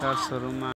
चार